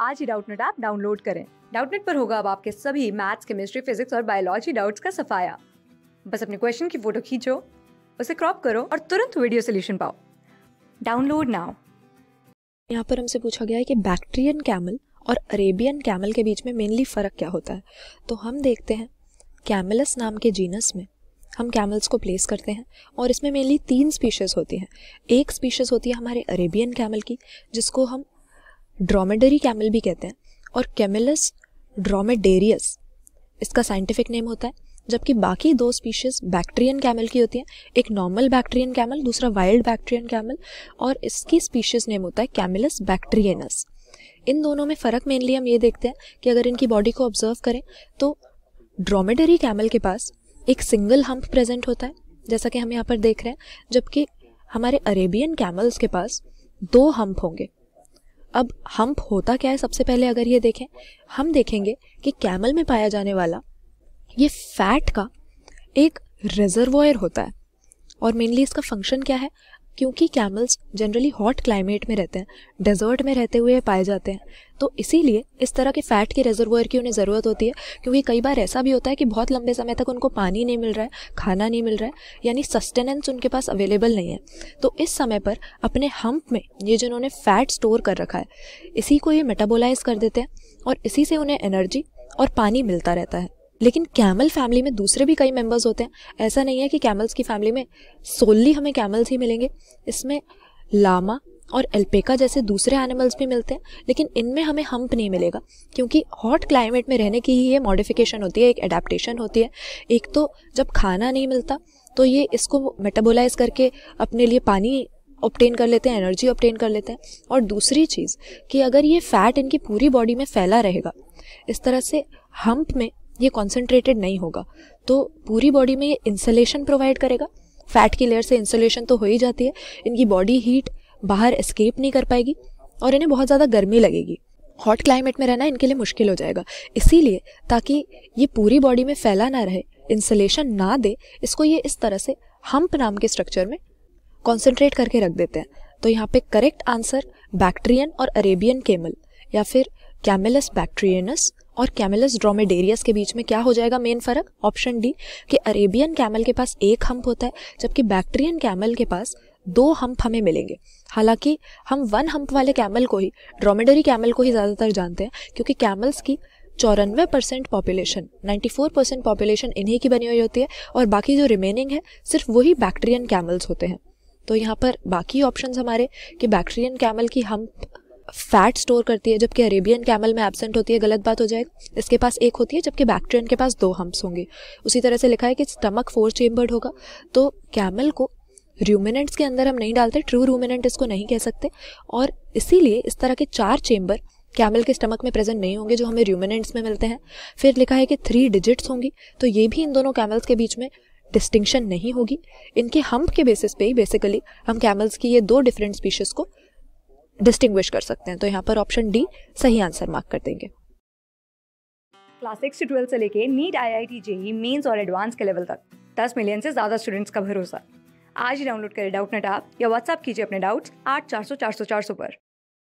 आज ही Doubtnut app download करें। डाउटनेट पर होगा अब आपके सभी मैथ्स, केमिस्ट्री, फिजिक्स और बायोलॉजी डाउट्स का सफाया। बस अपने क्वेश्चन की फ़ोटो खींचो, उसे क्रॉप करो और तुरंत वीडियो सोल्यूशन पाओ। Download now. यहाँ पर हमसे पूछा गया है कि बैक्टीरियन कैमल और अरेबियन कैमल के बीच में मेनली फ़र्क क्या होता है? तो हम देखते हैं, कैमलस नाम के जीनस में हम कैमल्स को प्लेस करते हैं और इसमें मेनली तीन स्पीशीज़ होती हैं। एक स्पीशीज़ होती है हमारे अरेबियन कैमल की, जिसको हम ड्रोमेडरी कैमल भी कहते हैं। और कैमिलस ड्रोमेडेरियस, इसका साइंटिफिक नेम होता है, जबकि बाकी दो स्पीशीज बैक्टीरियन कैमल की होती हैं। एक नॉर्मल बैक्टीरियन कैमल दूसरा वाइल्ड बैक्टीरियन कैमल और इसकी स्पीशीज नेम होता है कैमिलस बैक्टीरियनस इन दोनों में फ़र्क मेनली हम ये देखते हैं कि अगर इनकी बॉडी को ऑब्ज़र्व करें तो ड्रोमेडरी कैमल के पास एक सिंगल हम्प प्रेजेंट होता है, जैसा कि हम यहाँ पर देख रहे हैं, जबकि हमारे अरेबियन कैमल्स के पास दो हम्प होंगे। अब हम्प होता क्या है सबसे पहले अगर ये देखें? हम देखेंगे कि कैमल में पाया जाने वाला ये फैट का एक रिजर्वॉयर होता है। और मेनली इसका फ़ंक्शन क्या है? क्योंकि कैमल्स जनरली हॉट क्लाइमेट में रहते हैं डेजर्ट में रहते हुए पाए जाते हैं। तो इसीलिए इस तरह के फ़ैट के रिजर्वोयर की उन्हें ज़रूरत होती है, क्योंकि कई बार ऐसा भी होता है कि बहुत लंबे समय तक उनको पानी नहीं मिल रहा है, खाना नहीं मिल रहा है, यानी सस्टेनेंस उनके पास अवेलेबल नहीं है। तो इस समय पर अपने हम्प में ये जिन्होंने फ़ैट स्टोर कर रखा है, इसी को ये मेटाबोलाइज कर देते हैं और इसी से उन्हें एनर्जी और पानी मिलता रहता है। लेकिन कैमल फैमिली में दूसरे भी कई मेंबर्स होते हैं। ऐसा नहीं है कि कैमल्स की फैमिली में सोलली हमें कैमल्स ही मिलेंगे। इसमें लामा और एल्पेका जैसे दूसरे एनिमल्स भी मिलते हैं, लेकिन इनमें हमें हम्प नहीं मिलेगा, क्योंकि हॉट क्लाइमेट में रहने की ही ये मॉडिफिकेशन होती है, एक एडेप्टेशन होती है। एक तो जब खाना नहीं मिलता तो ये इसको मेटाबोलाइज करके अपने लिए पानी ऑप्टेन कर लेते हैं एनर्जी ऑप्टेन कर लेते हैं। और दूसरी चीज़ कि अगर ये फैट इनकी पूरी बॉडी में फैला रहेगा, इस तरह से हम्प में ये कॉन्सेंट्रेटेड नहीं होगा। तो पूरी बॉडी में ये इंसुलेशन प्रोवाइड करेगा। फैट की लेयर से इंसुलेशन तो हो ही जाती है। इनकी बॉडी हीट बाहर एस्केप नहीं कर पाएगी और इन्हें बहुत ज़्यादा गर्मी लगेगी। हॉट क्लाइमेट में रहना इनके लिए मुश्किल हो जाएगा। इसीलिए ताकि ये पूरी बॉडी में फैला ना रहे इंसुलेशन ना दे, इसको ये इस तरह से हम्प नाम के स्ट्रक्चर में कॉन्सेंट्रेट करके रख देते हैं। तो यहाँ पे करेक्ट आंसर बैक्टीरियन और अरेबियन केमल या फिर कैमिलस बैक्टीरियनस और कैमिलस ड्रोमेडेरियस के बीच में क्या हो जाएगा मेन फ़र्क? ऑप्शन डी कि अरेबियन कैमल के पास एक हम्प होता है, जबकि बैक्टीरियन कैमल के पास दो हम्प हमें मिलेंगे। हालाँकि हम वन हम्प वाले कैमल को ही ड्रोमेडरी कैमल को ही ज़्यादातर जानते हैं, क्योंकि कैमल्स की चौरानवे परसेंट पॉपुलेशन 94 परसेंट पॉपुलेशन इन्हीं की बनी हुई होती है, और बाकी जो रिमेनिंग है, सिर्फ़ वही बैक्टीरियन कैमल्स होते हैं। तो यहाँ पर बाकी ऑप्शंस हमारे, कि बैक्टीरियन कैमल की हम्प फैट स्टोर करती है, जबकि अरेबियन कैमल में एबसेंट होती है, गलत बात हो जाएगा इसके पास एक होती है, जबकि बैक्टीरियन के पास दो हम्प्स होंगे। उसी तरह से लिखा है कि स्टमक फोर चेम्बर्ड होगा। तो कैमल को रूमिनेंट्स के अंदर हम नहीं डालते ट्रू रूमिनेंट इसको नहीं कह सकते, और इसीलिए इस तरह के चार चेम्बर कैमल के स्टमक में प्रेजेंट नहीं होंगे, जो हमें रूमिनेंट्स में मिलते हैं। फिर लिखा है कि थ्री डिजिट्स होंगी तो ये भी इन दोनों कैमल्स के बीच में डिस्टिंक्शन नहीं होगी। इनके हम्प के बेसिस पे ही बेसिकली हम कैमल्स की ये दो डिफरेंट स्पीशीज को डिस्टिंग्विश कर सकते हैं। तो यहाँ पर ऑप्शन डी सही आंसर मार्क कर देंगे। क्लास सिक्स से ट्वेल्थ से लेके NEET I I T JEE Mains और एडवांस के लेवल तक, दस मिलियन से ज़्यादा स्टूडेंट्स का भरोसा। आज ही डाउनलोड करें डाउट नेट आप या व्हाट्सअप कीजिए अपने डाउट्स आठ चार सौ चार सौ चार सौ पर।